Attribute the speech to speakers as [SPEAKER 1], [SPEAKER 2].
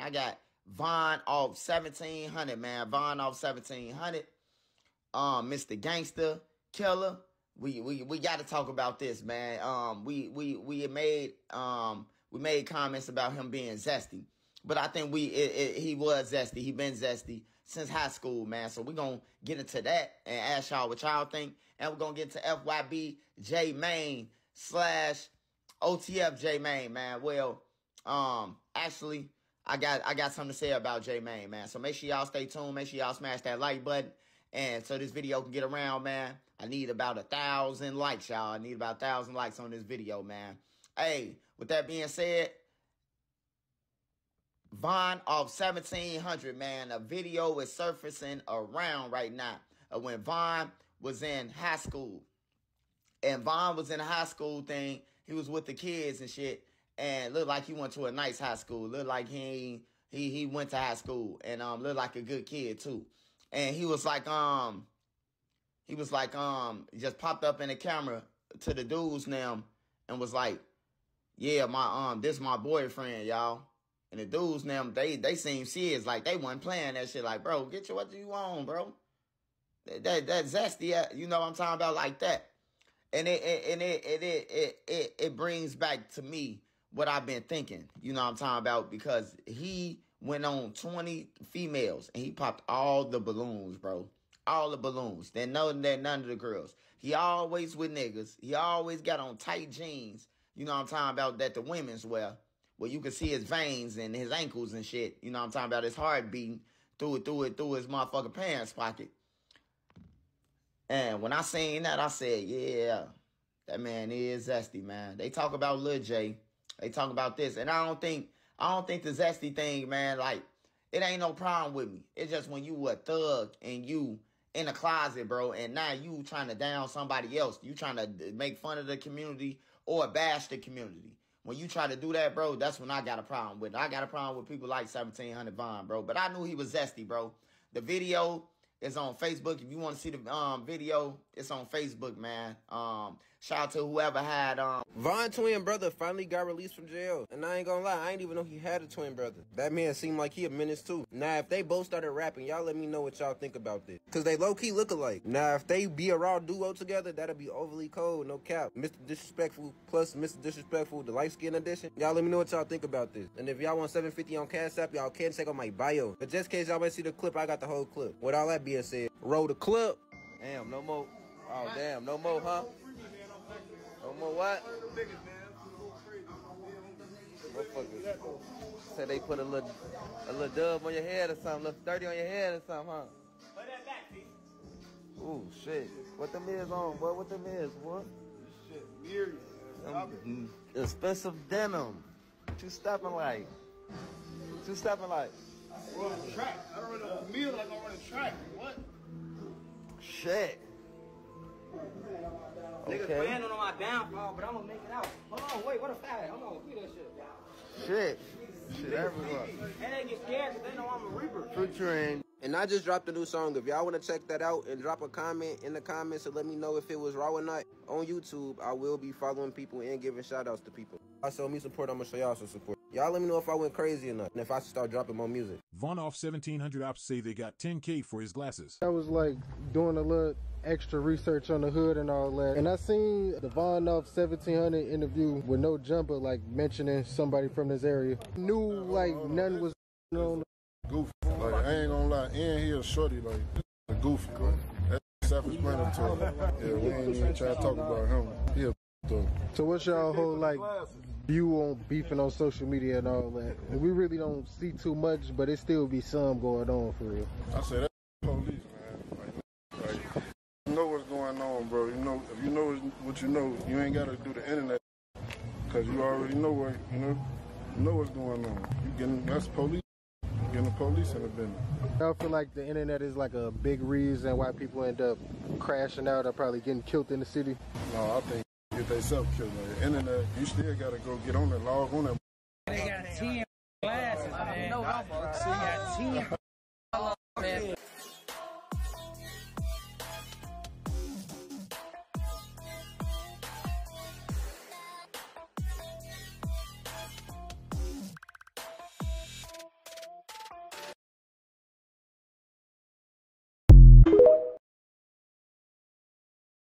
[SPEAKER 1] I got Von off 1700, man. Von off 1700. Um, Mr. Gangster Killer. We we we got to talk about this, man. Um, we we we made um we made comments about him being zesty, but I think we it, it, he was zesty. He been zesty since high school, man. So we're gonna get into that and ask y'all what y'all think, and we're gonna get to FYB J Mane slash OTF J Mane, man. Well, um, actually, I got I got something to say about J Mane, man. So make sure y'all stay tuned. Make sure y'all smash that like button. And so this video can get around, man. I need about a thousand likes, y'all. I need about a thousand likes on this video, man. Hey, with that being said, Von of 1700, man. A video is surfacing around right now of when Von was in high school. And Von was in a high school thing. He was with the kids and shit. And looked like he went to a nice high school. Looked like he he he went to high school and um looked like a good kid too and he was like, um, he was like, um, just popped up in the camera to the dudes now and was like, yeah, my um, this my boyfriend, y'all. And the dudes now, they they seem serious, like they wasn't playing that shit. Like, bro, get you what you want, bro. That that, that zesty, you know what I'm talking about, like that. And it, it and it, it it it it brings back to me what I've been thinking. You know what I'm talking about because he went on 20 females and he popped all the balloons, bro. All the balloons. Then none that none of the girls. He always with niggas. He always got on tight jeans. You know I'm talking about that the women's wear. Where you can see his veins and his ankles and shit. You know I'm talking about? His heart beating through it, through it, through his motherfucking pants pocket. And when I seen that, I said, yeah, that man is zesty, man. They talk about Lil J. They talk about this. And I don't think I don't think the zesty thing, man, like, it ain't no problem with me. It's just when you a thug and you in the closet, bro, and now you trying to down somebody else. You trying to make fun of the community or bash the community. When you try to do that, bro, that's when I got a problem with it. I got a problem with people like 1700 Von, bro. But I knew he was zesty, bro. The video is on Facebook. If you want to see the um, video, it's on Facebook, man. Um, shout out to whoever had um
[SPEAKER 2] Von twin brother finally got released from jail. And I ain't gonna lie, I ain't even know he had a twin brother. That man seemed like he a menace too. Now if they both started rapping, y'all let me know what y'all think about this. Cause they low key look alike. Now if they be a raw duo together, that'll be overly cold, no cap. Mr. Disrespectful plus Mr. Disrespectful, the light skin edition. Y'all let me know what y'all think about this. And if y'all want 750 on Cash App, y'all can check on my bio. But just in case y'all to see the clip, I got the whole clip. With all that being said, roll the clip. Damn, no more. Oh, damn, no more, huh? No more what? Motherfuckers said they put a little, a little dub on your head or something, a little 30 on your head or something, huh? Put that back, P. Ooh, shit. What them is on, boy? What them is, what?
[SPEAKER 3] Shit, myriad.
[SPEAKER 2] Um, expensive denim. What you stopping like? What you stopping like?
[SPEAKER 3] Run track. I don't run a meal like I run a track. What?
[SPEAKER 2] Shit.
[SPEAKER 4] Niggas okay. planning on my downfall, but I'm gonna make it out. Hold on, wait, what a fact? Hold on, look at that
[SPEAKER 2] shit. Shit. Shit everywhere.
[SPEAKER 4] And they get scared because they know I'm a reaper.
[SPEAKER 2] Featuring. And I just dropped a new song. If y'all want to check that out and drop a comment in the comments and let me know if it was raw or not on YouTube, I will be following people and giving shout outs to people. I show me support, I'm gonna show y'all some support. Y'all let me know if I went crazy or not, and if I should start dropping more music.
[SPEAKER 5] Von off 1700 ops say they got 10K for his glasses.
[SPEAKER 6] I was like doing a little extra research on the hood and all that. And I seen the Von off 1700 interview with No Jumper, like mentioning somebody from this area. Knew like none was on.
[SPEAKER 3] Goofy. Like, I ain't gonna lie, in here shorty, like, a goofy, like. That's self-explanatory. yeah, we ain't even try to talk about him. He a though.
[SPEAKER 6] so what's y'all whole like view on beefing on social media and all that? And we really don't see too much, but it still be some going on for real.
[SPEAKER 3] I say that police, man. Like, like, you know what's going on, bro. You know if you know what you know, you ain't gotta do the internet because you already know what you know. You know what's going on. You getting that's police. Getting the police in the business.
[SPEAKER 6] I feel like the internet is like a big reason why people end up crashing out or probably getting killed in the city.
[SPEAKER 3] No, I think get themselves killed. Like the internet, you still gotta go get on and log on that.
[SPEAKER 4] They got 10 glasses, man. No, so you got 10